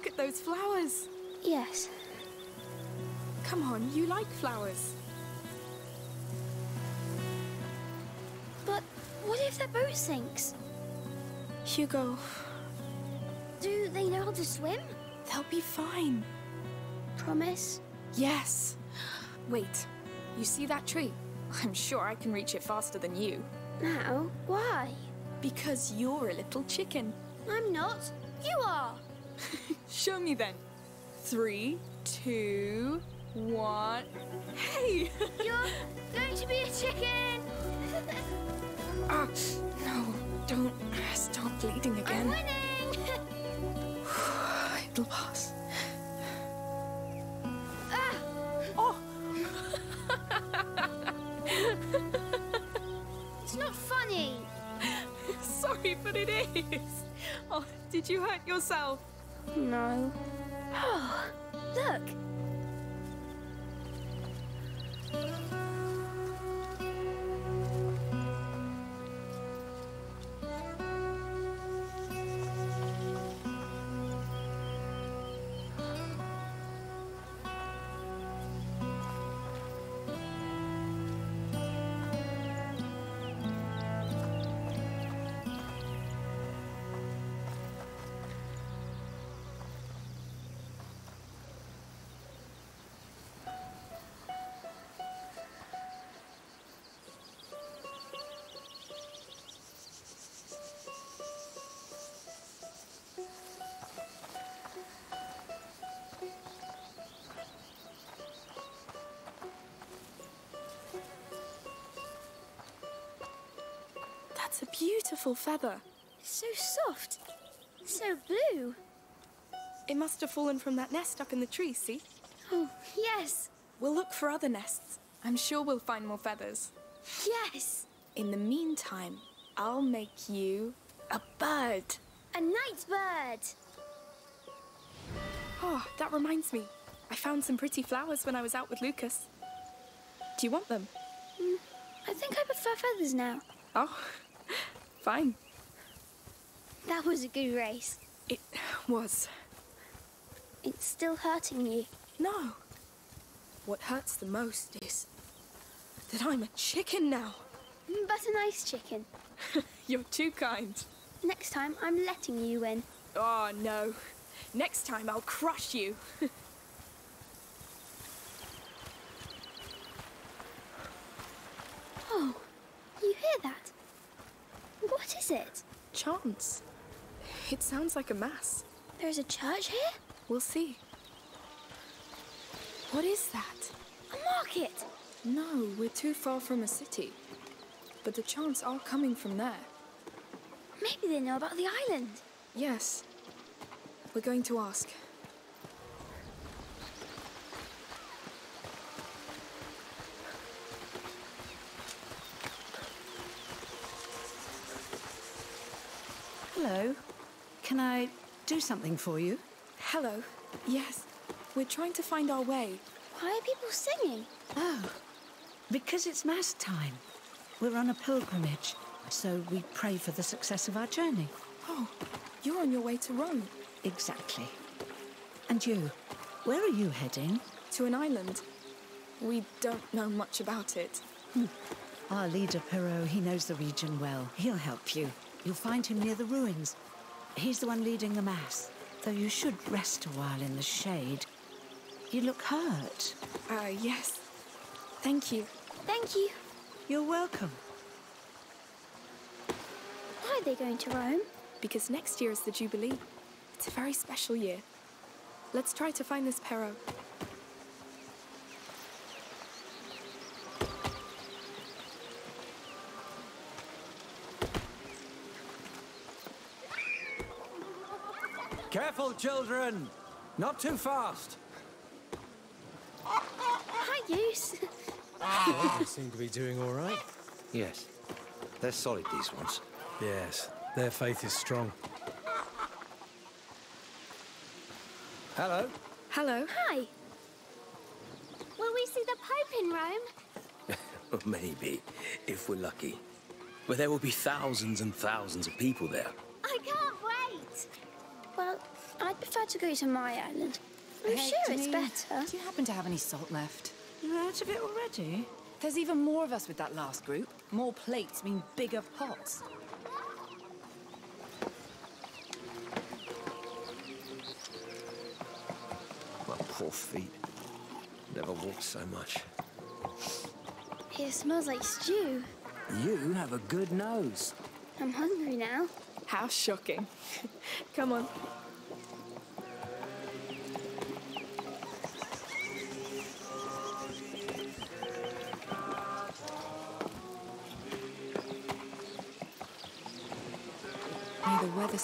Look at those flowers. Yes. Come on, you like flowers. But what if their boat sinks? Hugo, Do they know how to swim? they'll be fine. Promise? Yes. Wait, you see that tree? I'm sure I can reach it faster than you. Now? Why? Because you're a little chicken. I'm not. You are. Show me then. Three, two, one. Hey! You're going to be a chicken. ah, no, don't stop bleeding again. I'm winning. It'll pass. ah, Oh, it's not funny. sorry, but it is. Oh, did you hurt yourself? No. A beautiful feather. So soft. So blue. It must have fallen from that nest up in the tree, see? Oh, yes. We'll look for other nests. I'm sure we'll find more feathers. Yes. In the meantime, I'll make you a bird. A night bird. Oh, that reminds me. I found some pretty flowers when I was out with Lucas. Do you want them? Mm, I think I prefer feathers now. Oh, fine. That was a good race. It was. It's still hurting you. No. What hurts the most is that I'm a chicken now. Mm, but a nice chicken. You're too kind. Next time, I'm letting you win. Oh, no. Next time I'll crush you. Oh, you hear that? What is it? Chance. It sounds like a mass. There's a church here? We'll see. What is that? A market? No, we're too far from a city. But the chants are coming from there. Maybe they know about the island. Yes. We're going to ask. Hello. Can I do something for you? Hello. Yes. We're trying to find our way. Why are people singing? Oh, because it's Mass time. We're on a pilgrimage, so we pray for the success of our journey. Oh, you're on your way to Rome. Exactly. And you, where are you heading? To an island. We don't know much about it. Hmm. Our leader, Perrault, he knows the region well. He'll help you. You'll find him near the ruins. He's the one leading the Mass, though you should rest a while in the shade. You look hurt. Uh, yes. Thank you. Thank you. You're welcome. Why are they going to Rome? Because next year is the Jubilee. It's a very special year. Let's try to find this Perrault. Careful, children! Not too fast. Hi, Goose. They seem to be doing all right. Yes. They're solid, these ones. Yes, their faith is strong. Hello. Hello. Hi. Will we see the Pope in Rome? Maybe, if we're lucky. But there will be thousands and thousands of people there. To go to my island. I'm Hey, sure it's Janine, better. Do you happen to have any salt left? You're out of it already? There's even more of us with that last group. More plates mean bigger pots. My poor feet. Never walked so much. It smells like stew. You have a good nose. I'm hungry now. How shocking. Come on.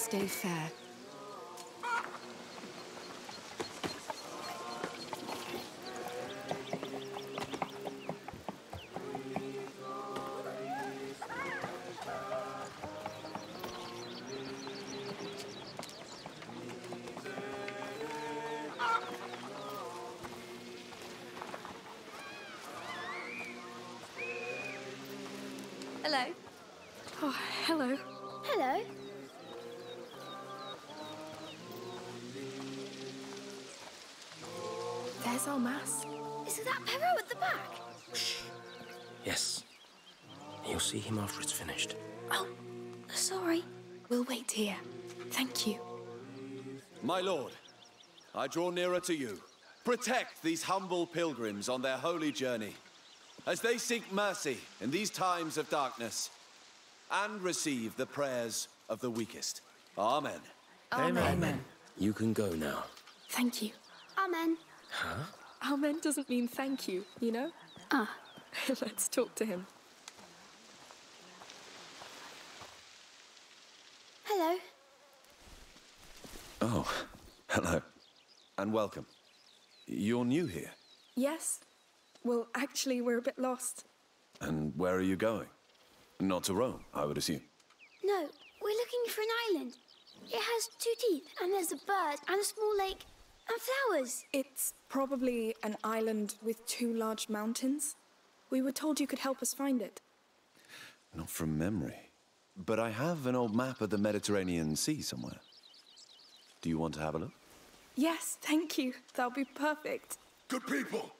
Stay fair. See him after it's finished. Oh, sorry. We'll wait here. Thank you. My lord, I draw nearer to you. Protect these humble pilgrims on their holy journey as they seek mercy in these times of darkness and receive the prayers of the weakest. Amen. Amen. You can go now. Thank you. Amen. Huh? Amen doesn't mean thank you, you know? Ah. Let's talk to him. Hello. Oh, hello. And welcome. You're new here. Yes. Well, actually, we're a bit lost. And where are you going? Not to Rome, I would assume. No, we're looking for an island. It has two teeth, and there's a bird, and a small lake, and flowers. It's probably an island with two large mountains. We were told you could help us find it. Not from memory. But I have an old map of the Mediterranean Sea somewhere. Do you want to have a look? Yes, thank you. That'll be perfect. Good people,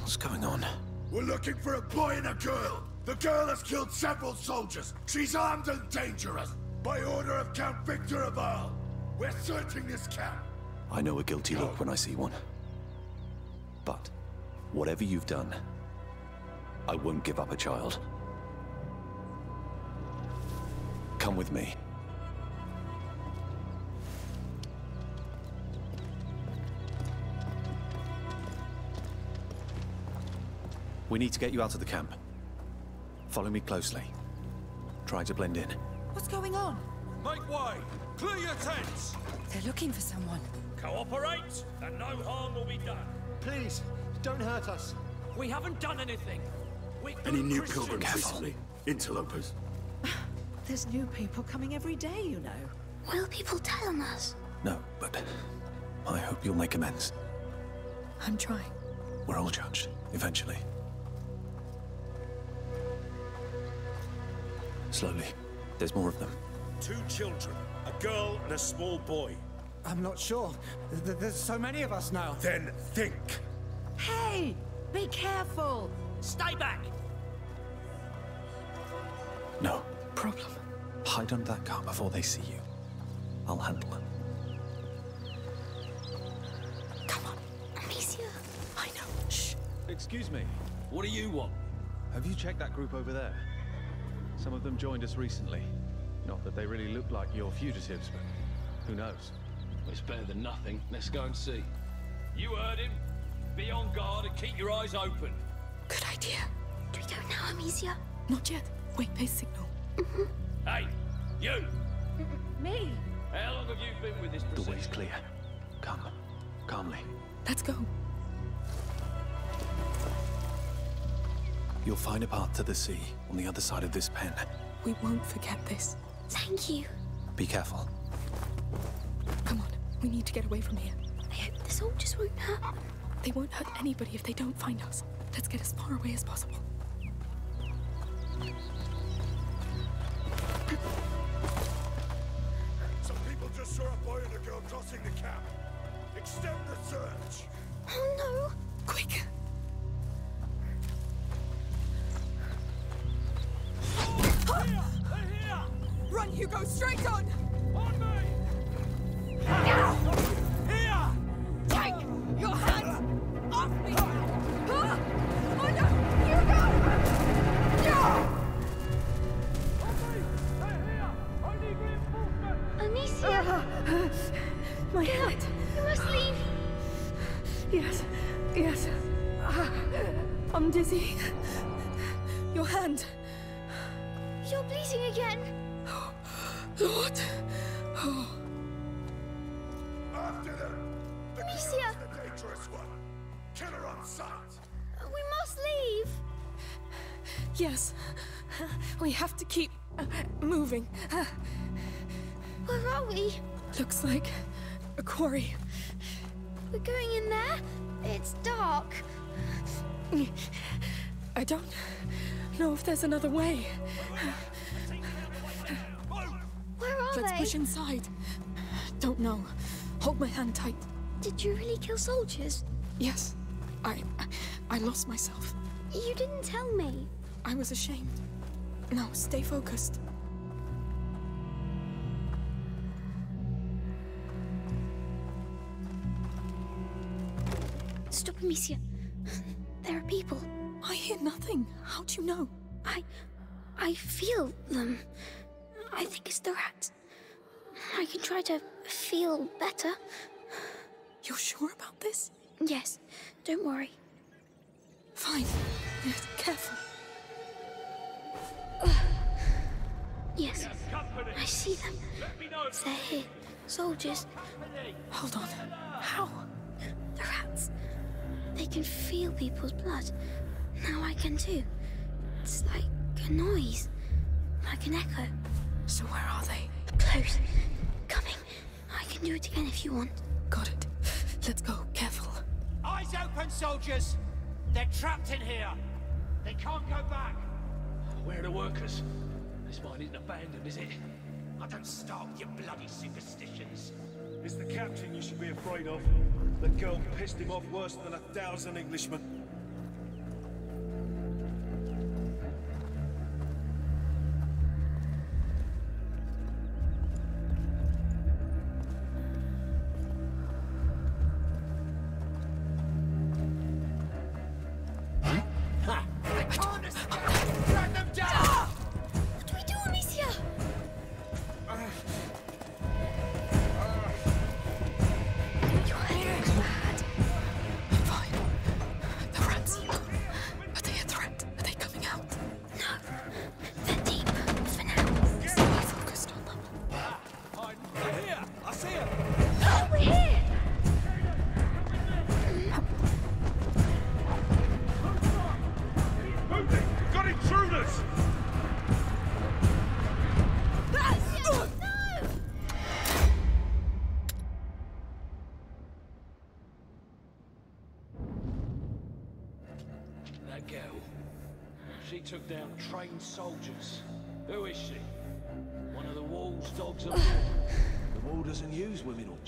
What's going on? we're looking for a boy and a girl. The girl has killed several soldiers. She's armed and dangerous. By order of Count Victor of Arles. We're searching this camp. I know a guilty look when I see one. But, whatever you've done, I won't give up a child. Come with me. We need to get you out of the camp. Follow me closely. Try to blend in. What's going on? Make way! Clear your tents! They're looking for someone. Cooperate, and no harm will be done. Please, don't hurt us. We haven't done anything. We're Any new Christians. pilgrims recently? Interlopers. There's new people coming every day, you know. Will people tell on us? No, but I hope you'll make amends. I'm trying. We're all judged, eventually. Slowly. There's more of them. Two children, a girl and a small boy. I'm not sure. Th- There's so many of us now. Then think. Hey! Be careful! Stay back! No. Problem. Hide under that car before they see you. I'll handle it. Come on. Amicia. I know. Shh. Excuse me, what do you want? Have you checked that group over there? Some of them joined us recently. Not that they really look like your fugitives, but who knows? It's better than nothing. Let's go and see. You heard him. Be on guard and keep your eyes open. Good idea. Do we go now, Amicia? Not yet. Wait, there's signal. Mm-hmm. Hey, you! Mm-hmm. Me? How long have you been with this The procession? way's clear. Come. Calmly. Let's go. You'll find a path to the sea on the other side of this pen. We won't forget this. Thank you. Be careful. Come on. We need to get away from here. I hope the soldiers won't hurt. They won't hurt anybody if they don't find us. Let's get as far away as possible. Some people just saw a boy and a girl crossing the camp. Extend the search. Oh no! Quick! Run, go straight! On Kill her on sight. We must leave. yes. We have to keep uh, moving. Uh, Where are we? looks like a quarry. We're going in there? It's dark. I don't know if there's another way. Where are Let's they? push inside. Don't know. Hold my hand tight. Did you really kill soldiers? Yes. I I lost myself. You didn't tell me. I was ashamed. Now, stay focused. Stop, Amicia. There are people. I hear nothing. How do you know? I. I feel them. I think it's the rats. I can try to feel better. You're sure about this? Yes, don't worry. Fine. Yes, careful. Yes, I see them. They're here. Soldiers. Hold on. How? The rats. They can feel people's blood. Now I can too. It's like a noise. Like an echo. So where are they? Close. Coming. I can do it again if you want. Got it. Let's go. Careful. Eyes open, soldiers! They're trapped in here. They can't go back. Where are the workers? This mine isn't abandoned, is it? I don't start with your bloody superstitions. It's the captain you should be afraid of. The girl pissed him off worse than a thousand Englishmen.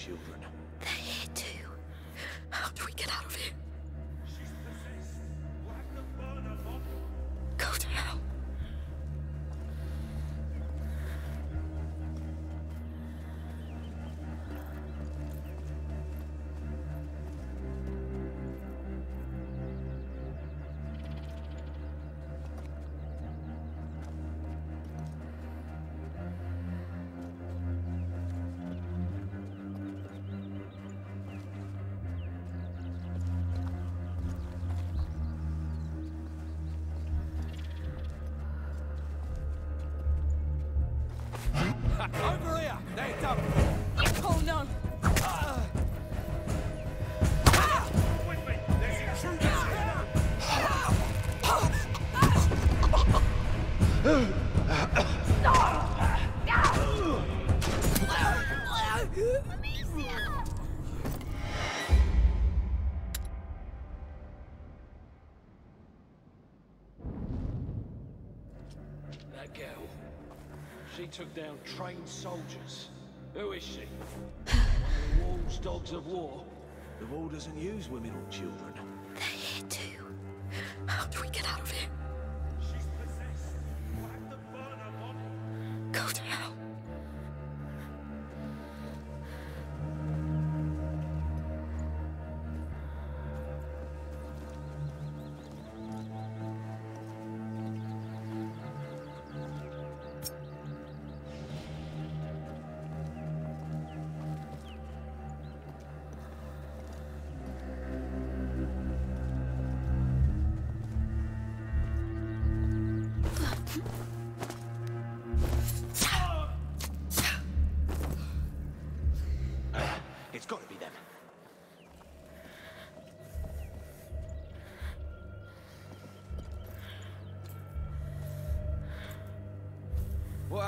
Children. Trained soldiers. Who is she? One of the Wolves' dogs of war? The wall doesn't use women or children. They're here too. How do we get out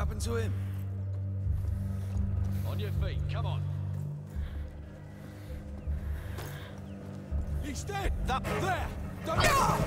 happened to him? On your feet, come on. He's dead! That there! Don't ah!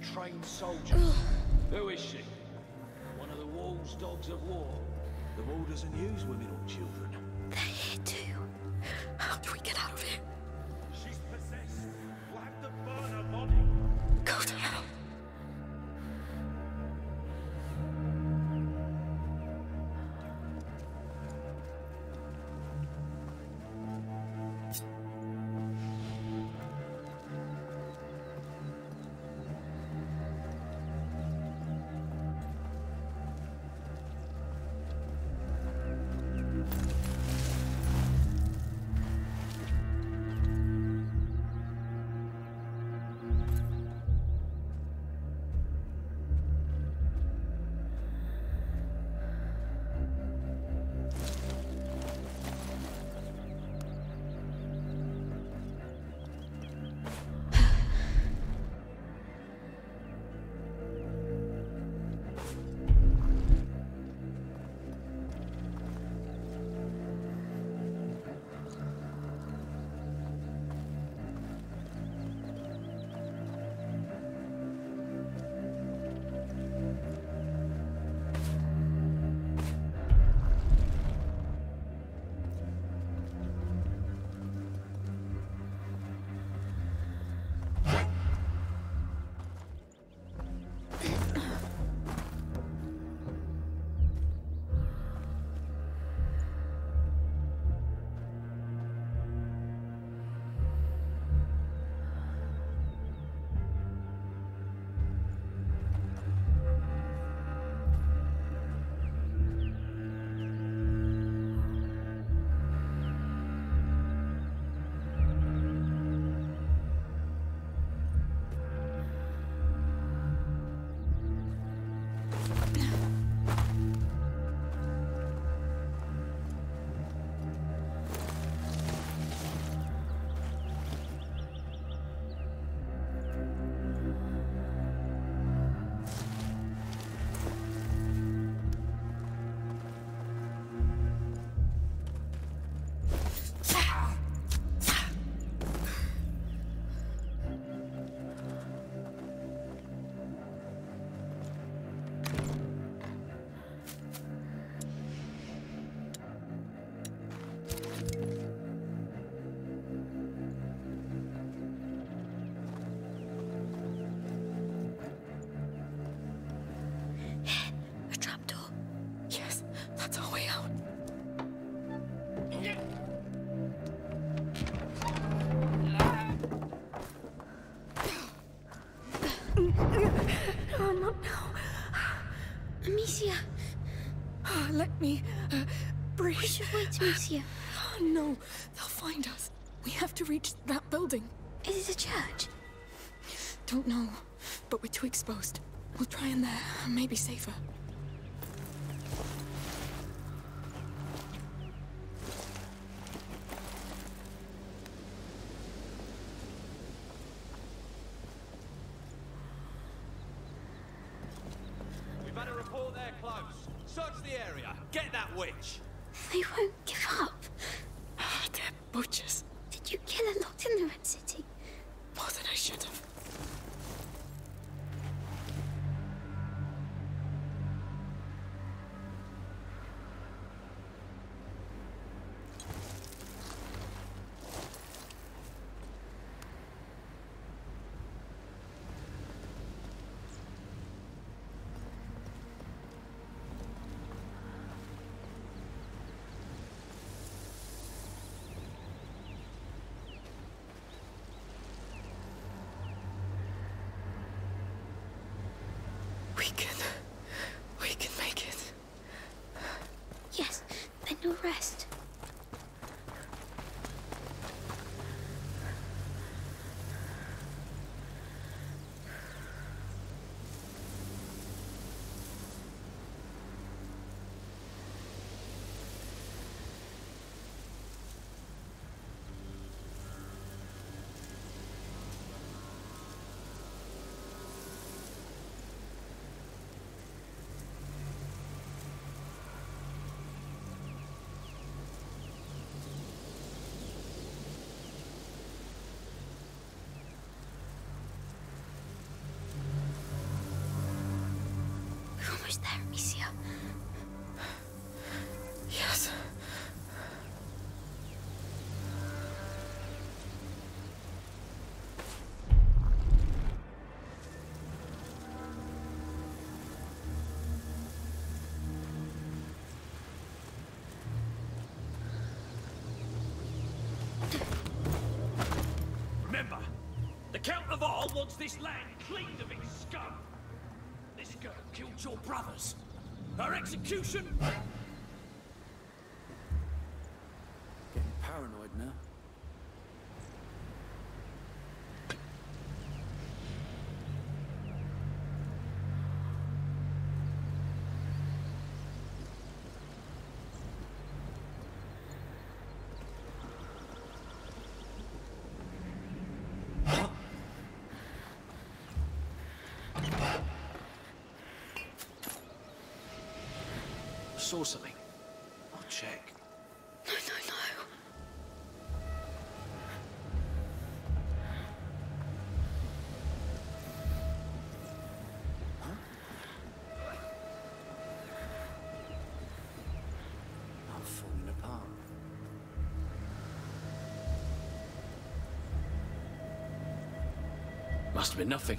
Trained soldiers. Who is she? One of the Wolves' dogs of war? The wall doesn't use women or children. We should wait, Amicia. Oh, no, they'll find us. We have to reach that building. Is it a church? Don't know, but we're too exposed. We'll try in there. Maybe safer. We've had a report they're close. Search the area. Get that witch. They won't give up. Ah, oh, They're butchers. Did you kill her locked in the Red Count of Arles wants this land cleaned of its scum. This girl killed your brothers. Her execution? Getting paranoid now. Saw something. I'll check. No, no, no. I'm falling apart. Must have been nothing.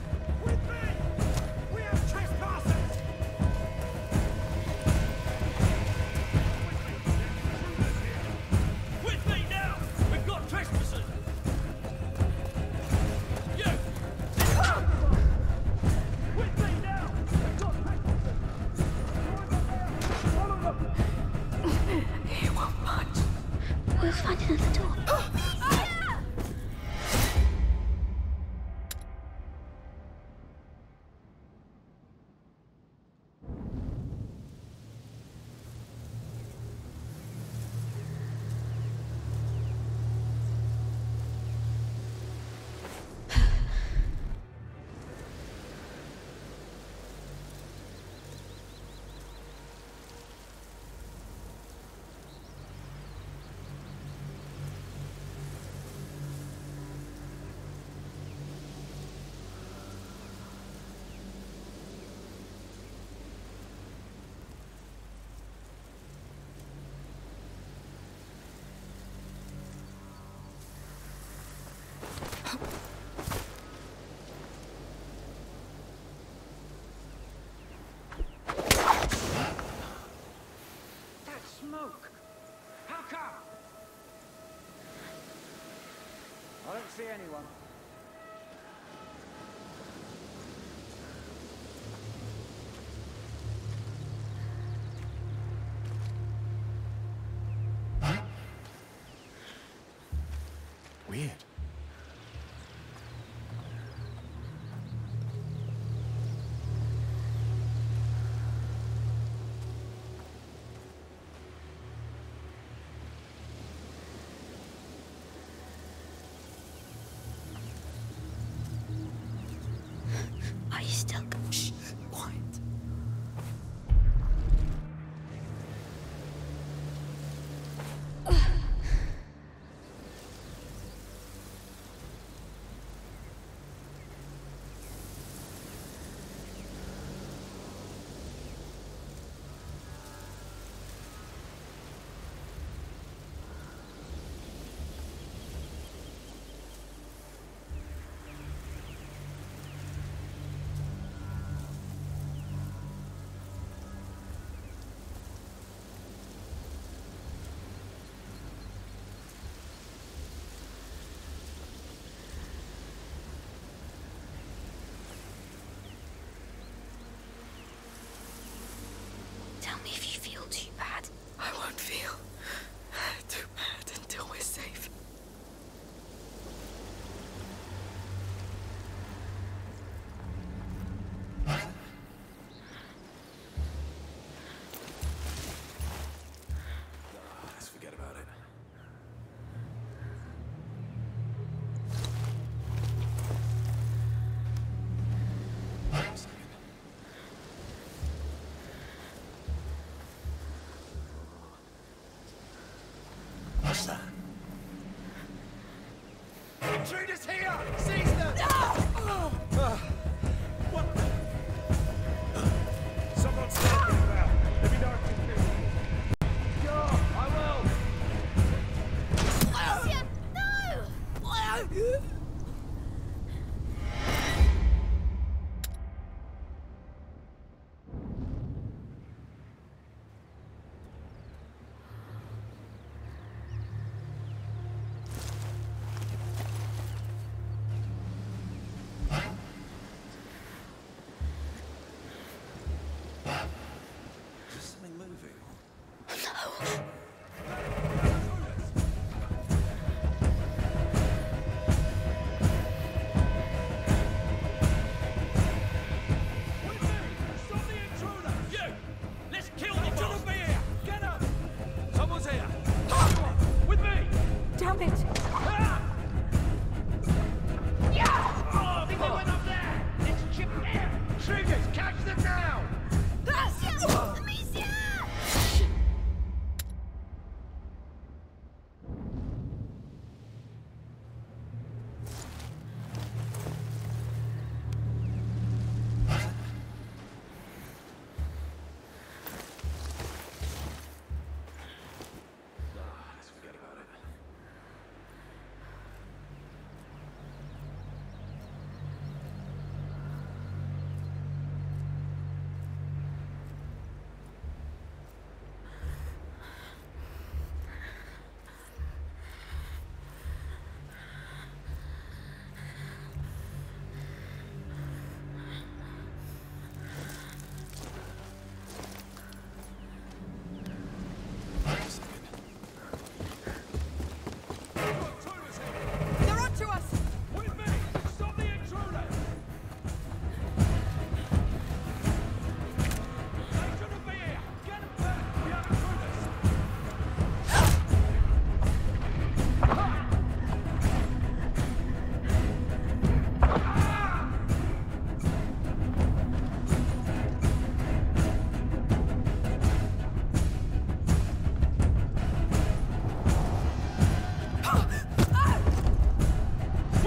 see anyone. Weird.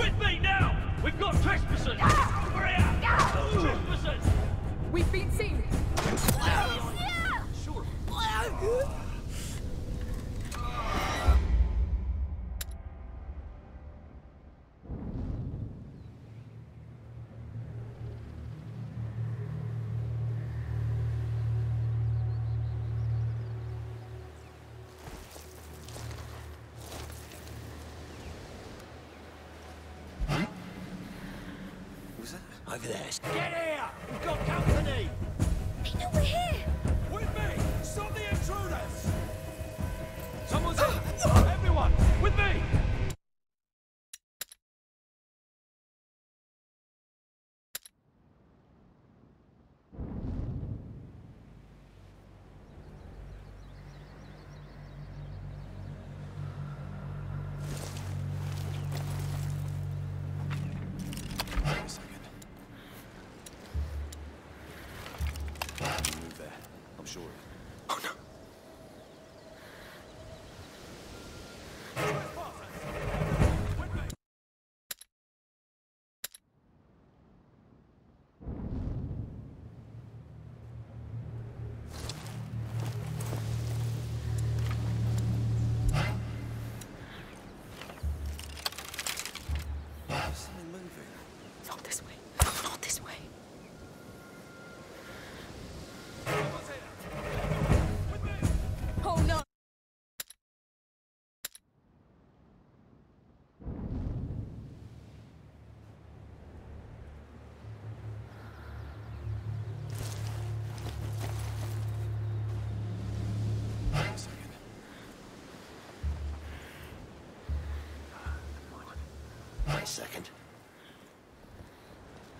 With me now! We've got trespassers! Ah! We're out! Trespassers! We've been seen! Sure. a second.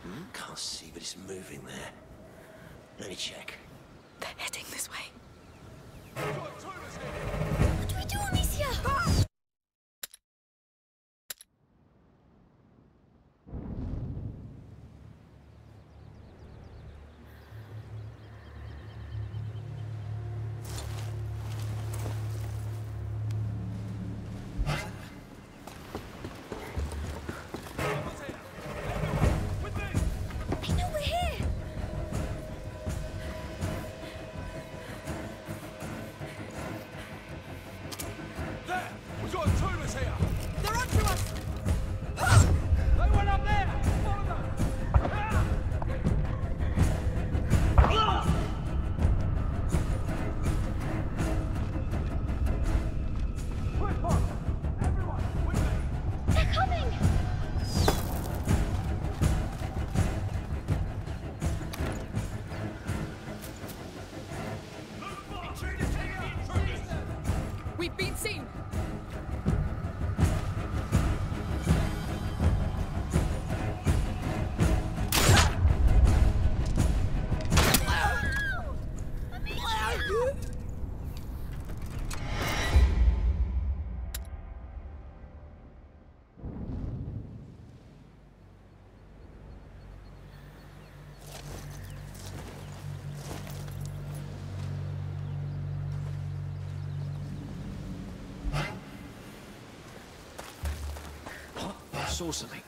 Hmm? Can't see, but it's moving there. Let me check. They're heading this way. opportunities here. sorcery.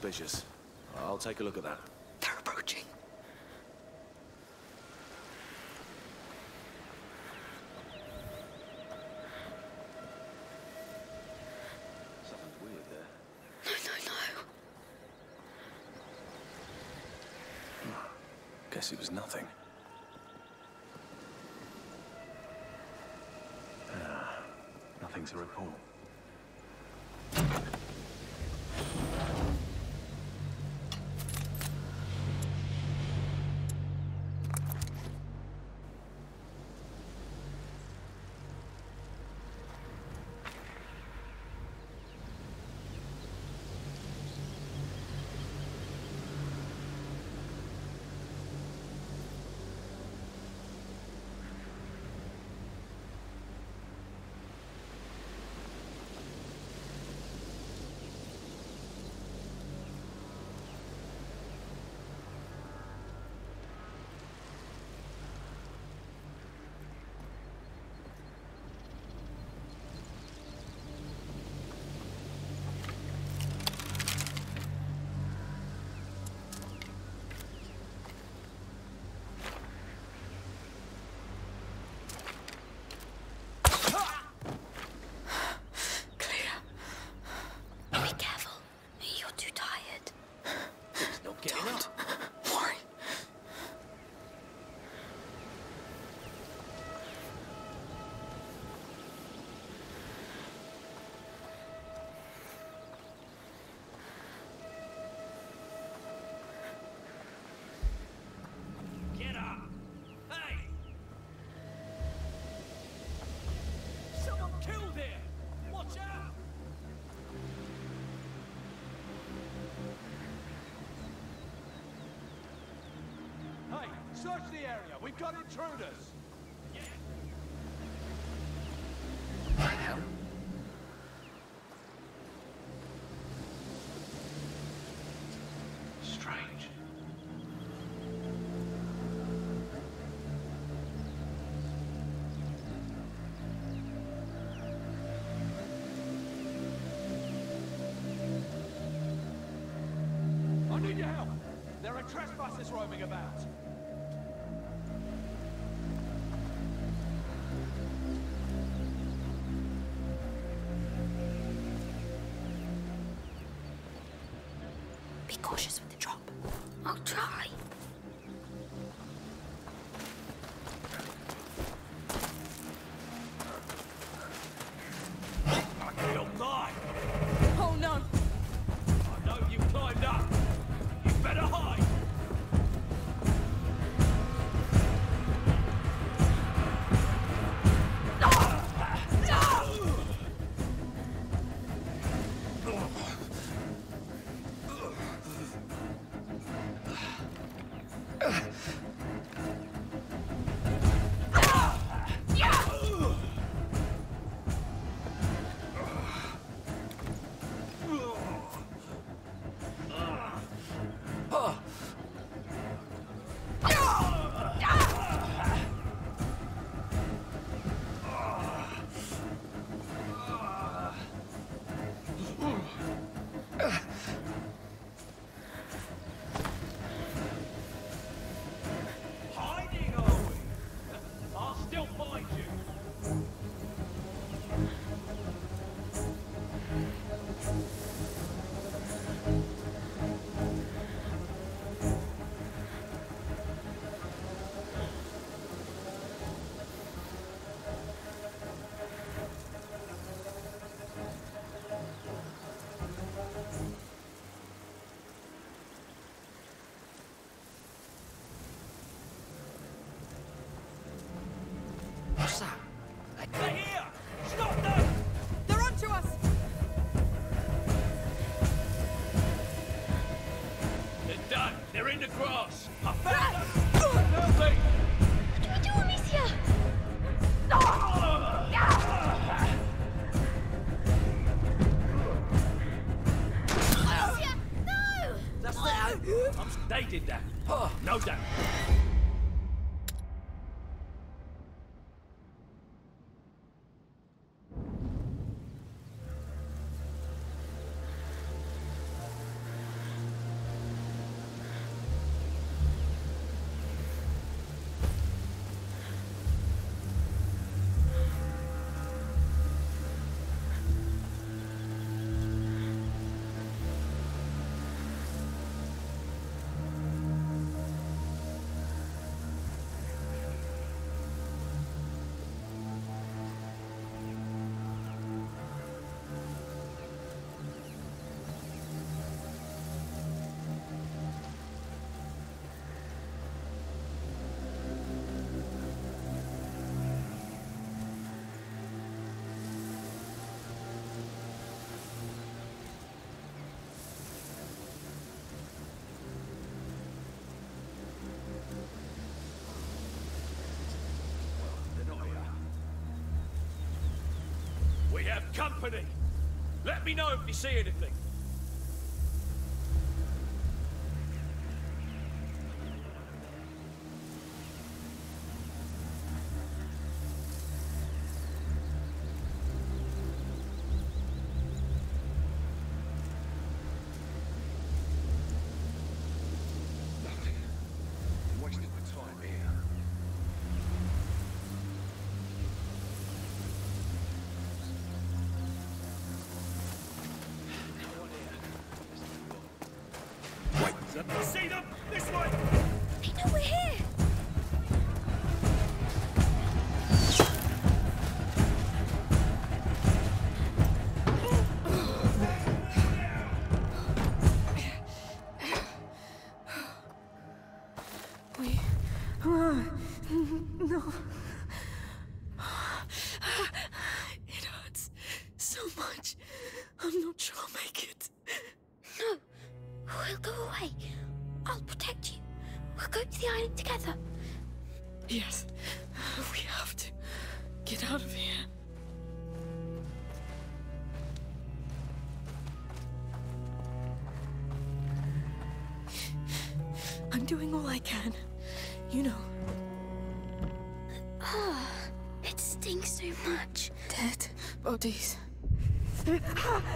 suspicious. I'll take a look at that. They're approaching. Something's weird there. No, no, no. Hmm. Guess it was nothing. Ah, nothing to report. Search the area. We've got intruders. there are trespassers roaming about. Be cautious with the trying to grow. have company. Let me know if you see anything. Ha!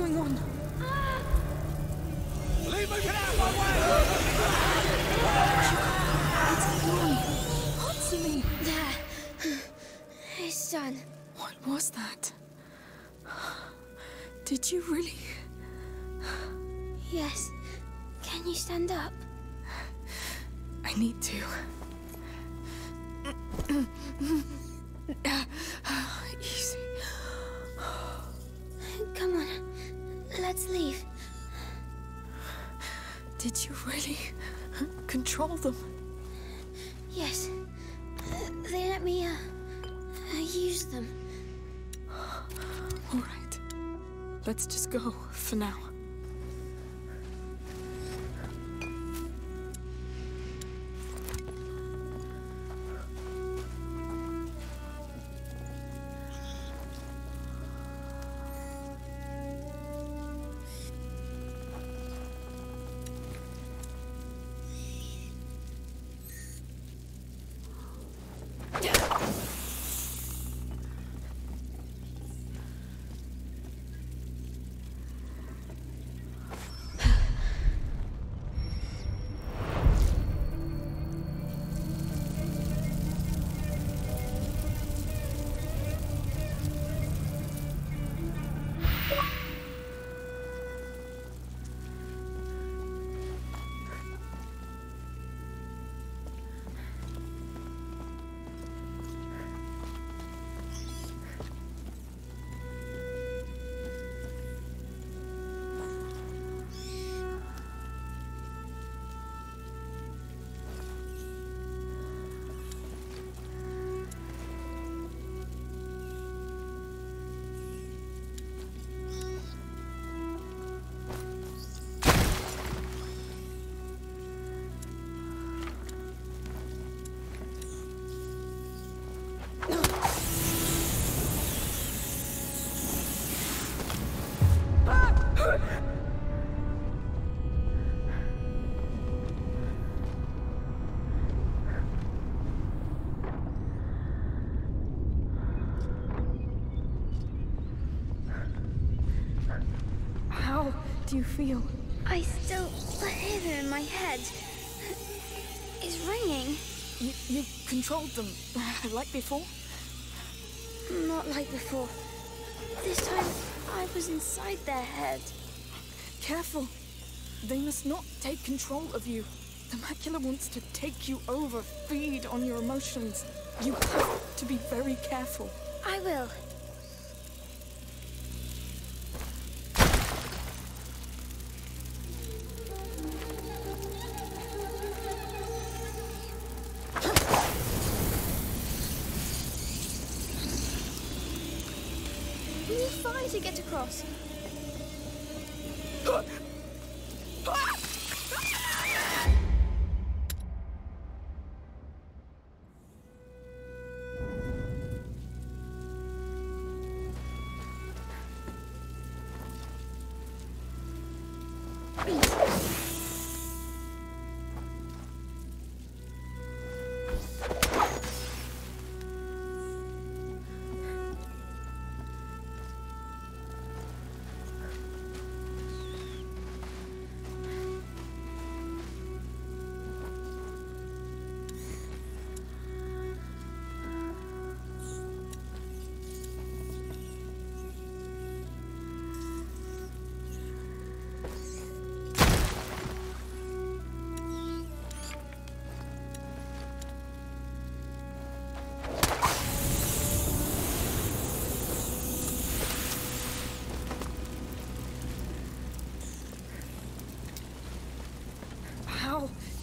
going on? Leave out my way! It's Hatsumi! There. What was that? Did you really? go for now. Feel? I still hear them in my head. It's ringing. You, you controlled them, like before? Not like before. This time, I was inside their head. Careful. They must not take control of you. The macula wants to take you over, feed on your emotions. You have to be very careful. I will. To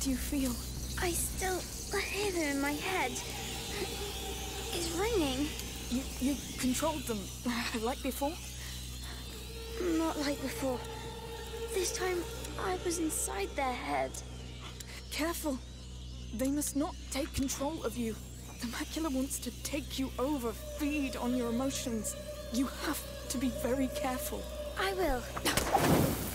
do you feel? I still hear them in my head. It's ringing. You, you controlled them, like before? Not like before. This time, I was inside their head. Careful. They must not take control of you. The macula wants to take you over, feed on your emotions. You have to be very careful. I will.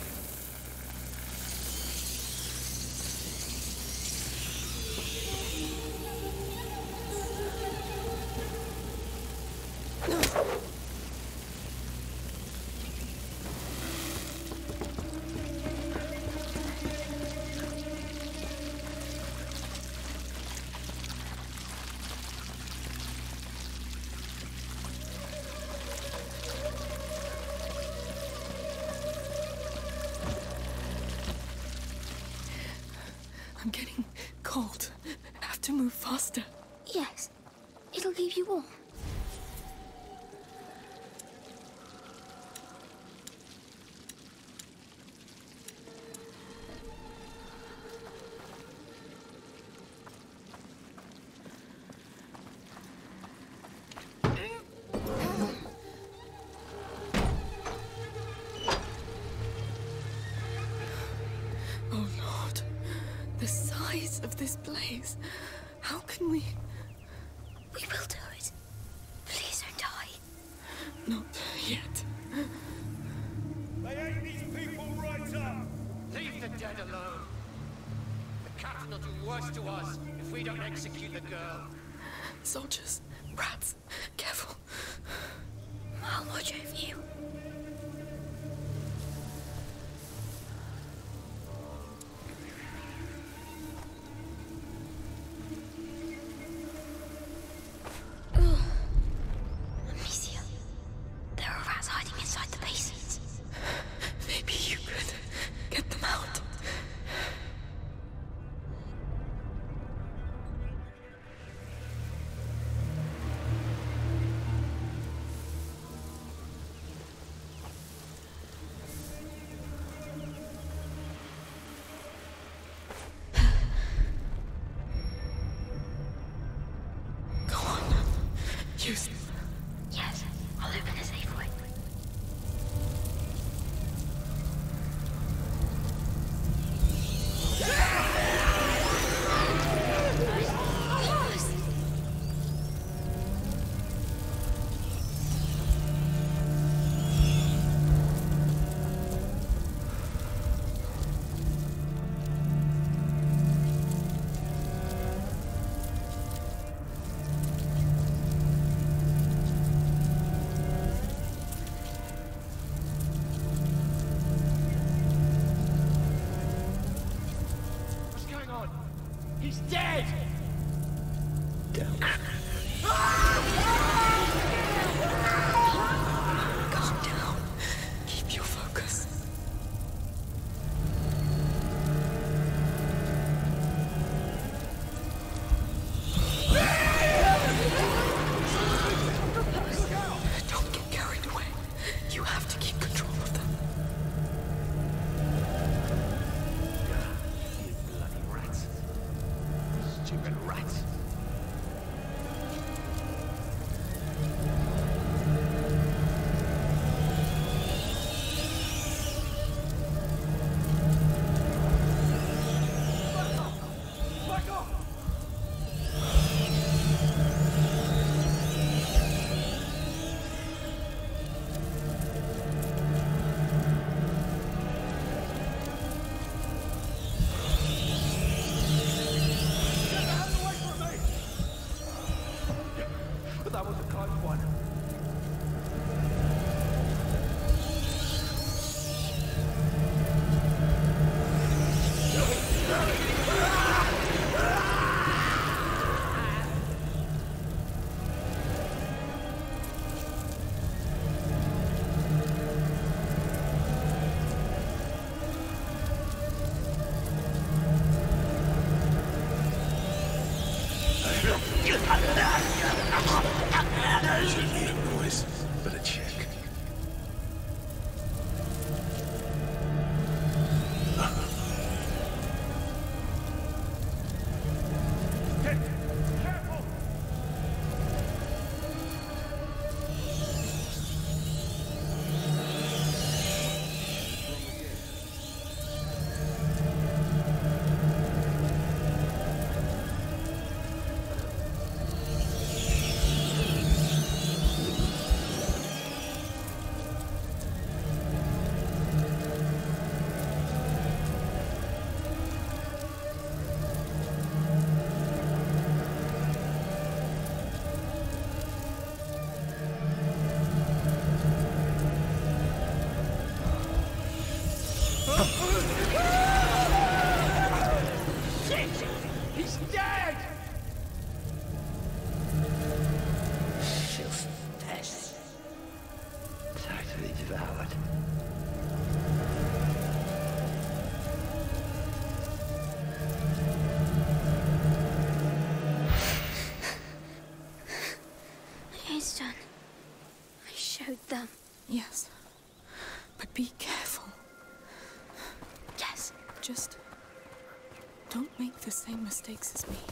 This place. How can we? We will do it. Please don't die. Not yet. They ain't these people right up! Leave the dead alone. The captain will do worse to us if we don't execute the girl. Soldiers, rats, make the same mistakes as me.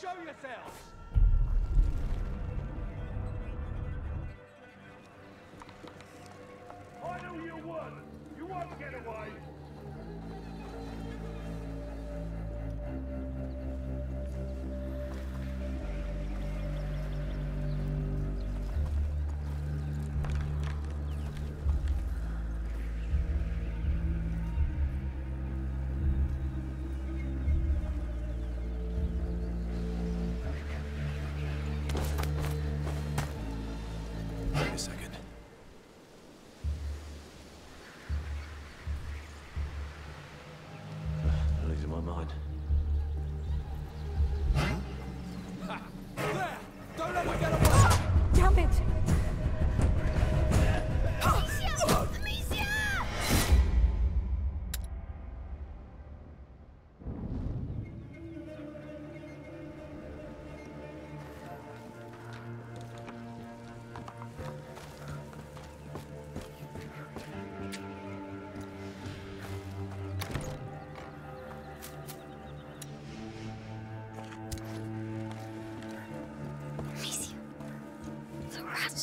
Show yourselves!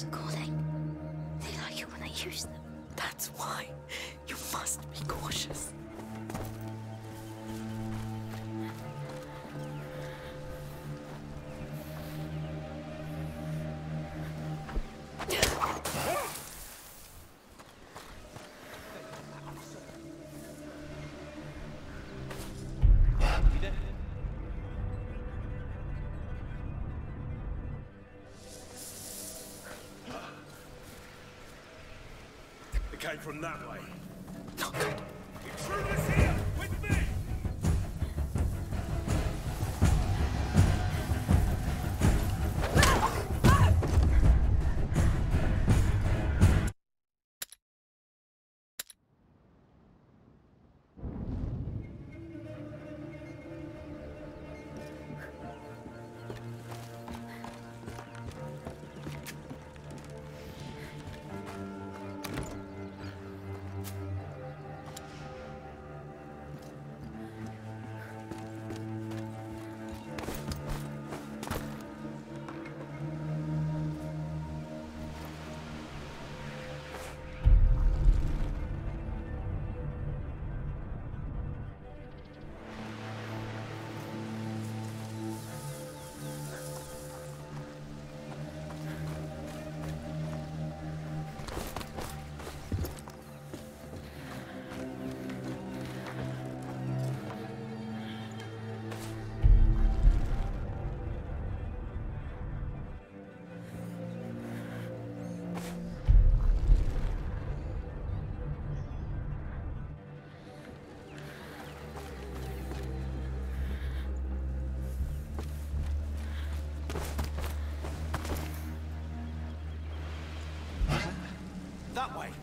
Calling. They like it when I use them. Came from that way. Intruders here!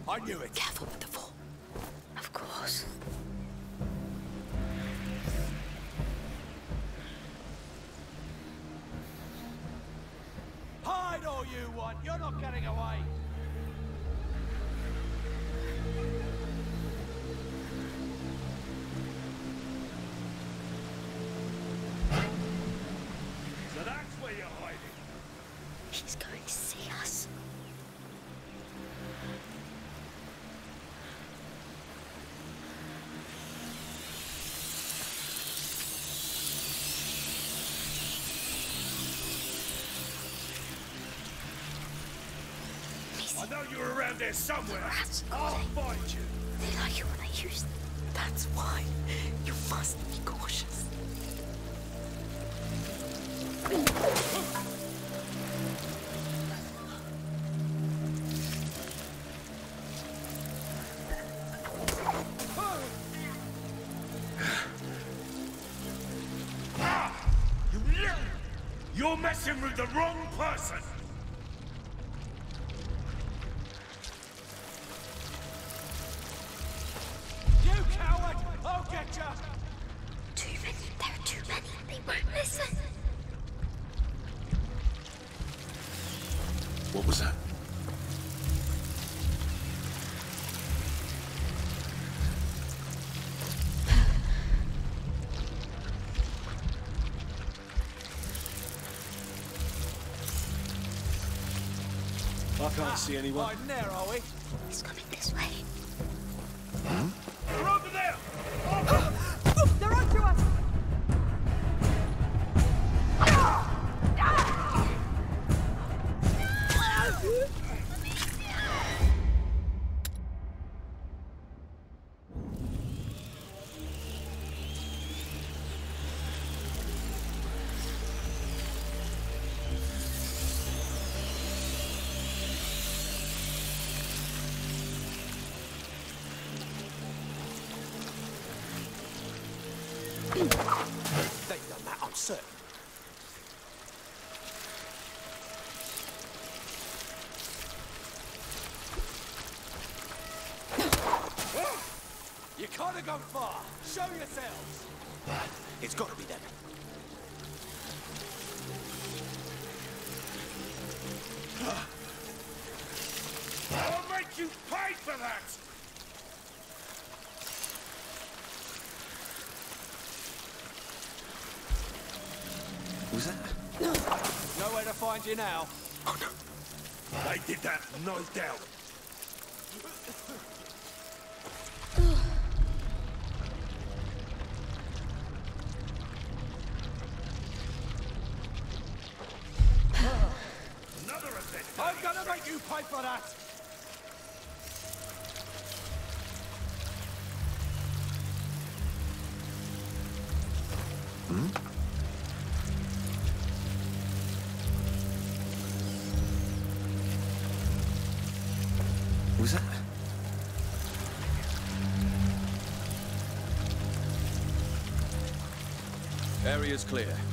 I knew it! Careful with the fall. Of course. Hide all you want! You're not getting away! I know you're around there somewhere. Rats I'll find you. They like you when I use them. That's why you must be cautious. Ah! You little... You're messing with the wrong person. Can't see anyone. Hiding there, are we? Show yourselves. It's got to be them. I'll make you pay for that! Who's that? No. Nowhere to find you now. Oh, no. They did that, no doubt. Area's clear.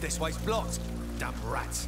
This way's blocked. Damn rats.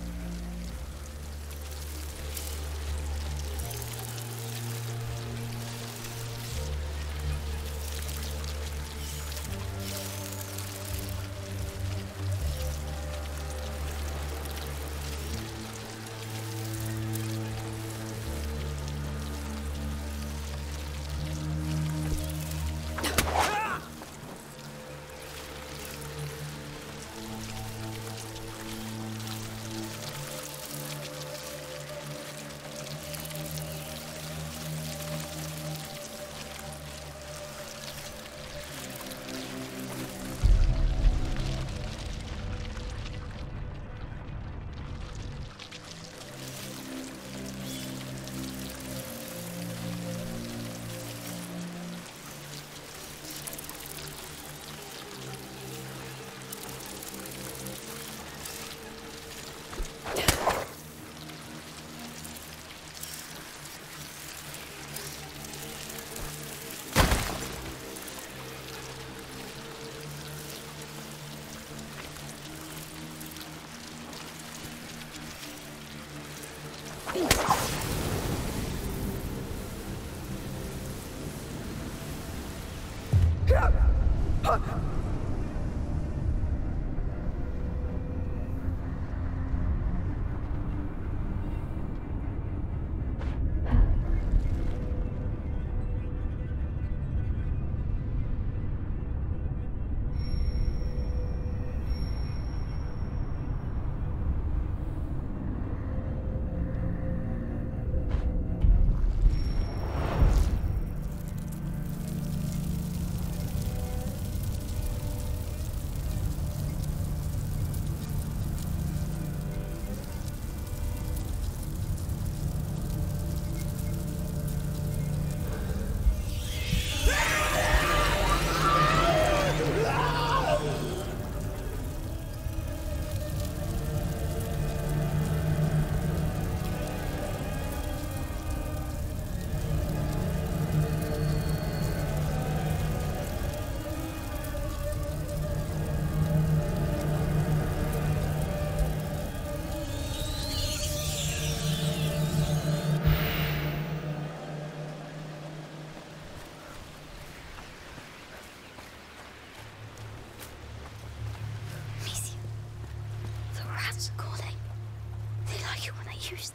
Cheers.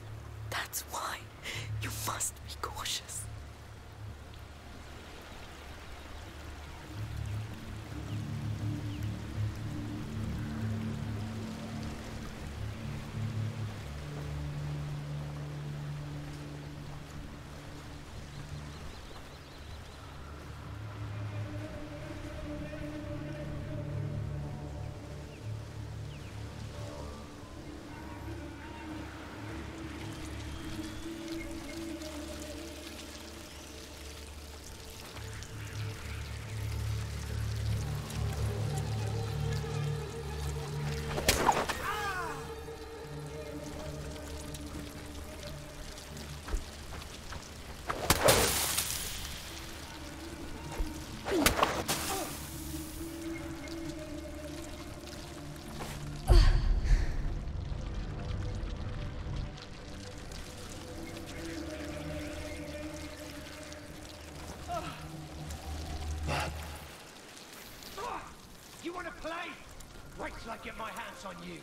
until I get my hands on you.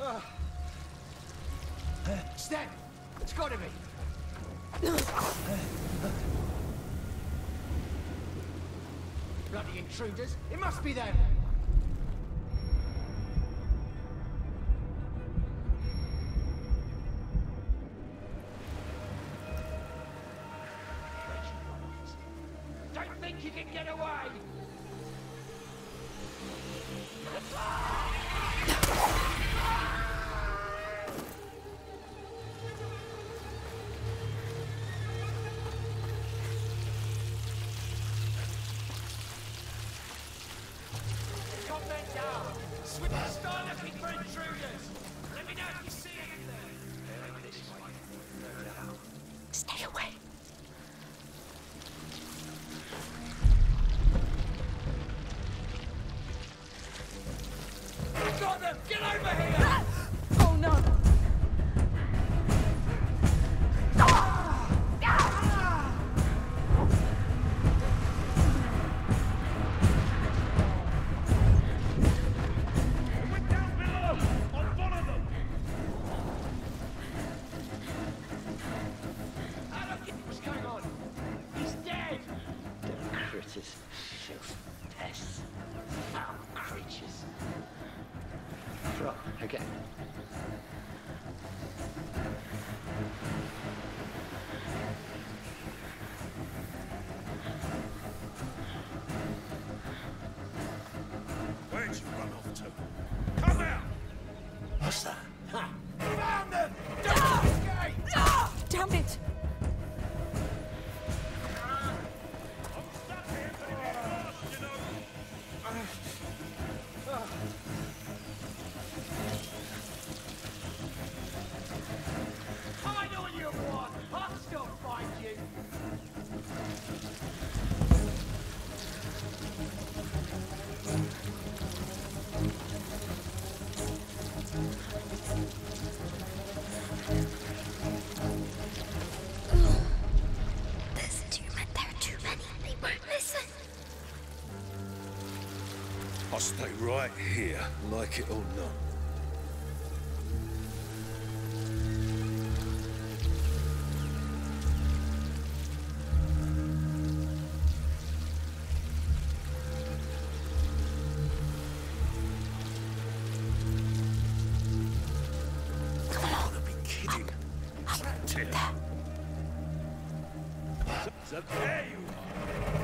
Uh, uh. Stan, it's gotta be. Bloody intruders! It must be them! right here, like it or not. It's up there, you are.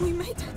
We made it.